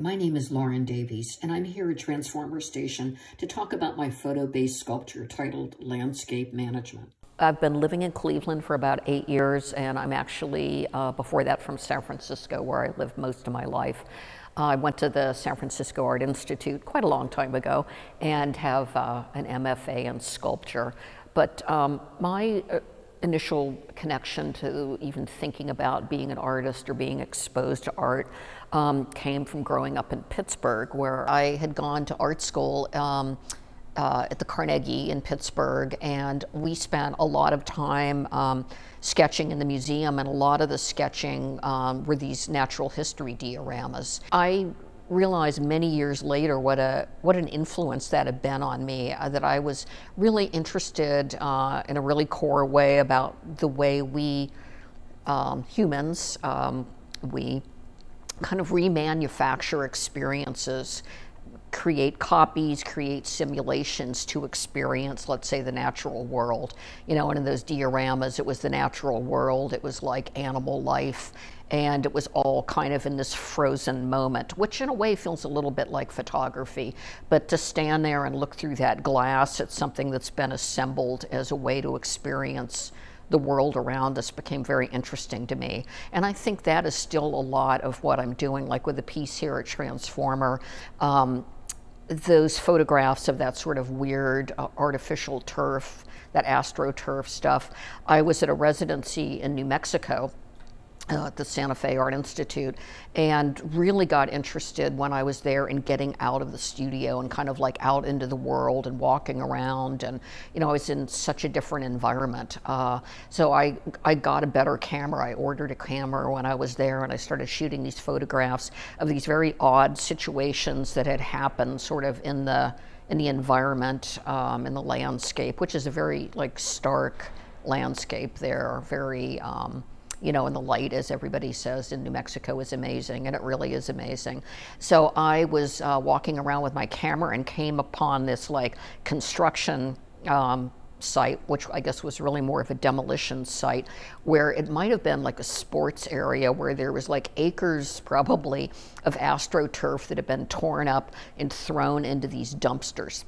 My name is Lauren Davies, and I'm here at Transformer Station to talk about my photo-based sculpture titled Landscape Management. I've been living in Cleveland for about eight years, and I'm actually, uh, before that, from San Francisco, where I lived most of my life. Uh, I went to the San Francisco Art Institute quite a long time ago and have uh, an MFA in sculpture. But um, my uh, initial connection to even thinking about being an artist or being exposed to art um, came from growing up in Pittsburgh, where I had gone to art school. Um, uh, at the Carnegie in Pittsburgh, and we spent a lot of time um, sketching in the museum, and a lot of the sketching um, were these natural history dioramas. I realized many years later what a what an influence that had been on me. Uh, that I was really interested uh, in a really core way about the way we um, humans um, we kind of remanufacture experiences create copies, create simulations to experience, let's say, the natural world. You know, and in those dioramas, it was the natural world, it was like animal life, and it was all kind of in this frozen moment, which in a way feels a little bit like photography. But to stand there and look through that glass, at something that's been assembled as a way to experience the world around us became very interesting to me. And I think that is still a lot of what I'm doing, like with the piece here at Transformer. Um, those photographs of that sort of weird uh, artificial turf, that astroturf stuff. I was at a residency in New Mexico uh, at the Santa Fe Art Institute and really got interested when I was there in getting out of the studio and kind of like out into the world and walking around and you know I was in such a different environment. Uh, so I I got a better camera. I ordered a camera when I was there and I started shooting these photographs of these very odd situations that had happened sort of in the in the environment um, in the landscape which is a very like stark landscape there very um, you know, and the light, as everybody says, in New Mexico is amazing, and it really is amazing. So I was uh, walking around with my camera and came upon this like construction um, site, which I guess was really more of a demolition site, where it might have been like a sports area where there was like acres probably of astroturf that had been torn up and thrown into these dumpsters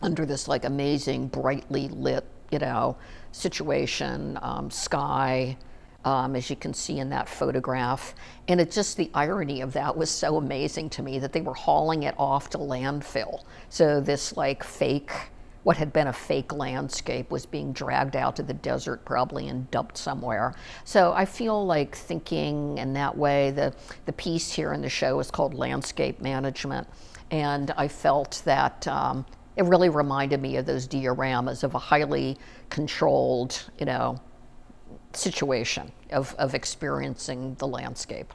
under this like amazing brightly lit, you know, situation, um, sky, um, as you can see in that photograph. And it just, the irony of that was so amazing to me that they were hauling it off to landfill. So this like fake, what had been a fake landscape was being dragged out to the desert probably and dumped somewhere. So I feel like thinking in that way, the, the piece here in the show is called Landscape Management. And I felt that um, it really reminded me of those dioramas of a highly controlled, you know, situation of, of experiencing the landscape.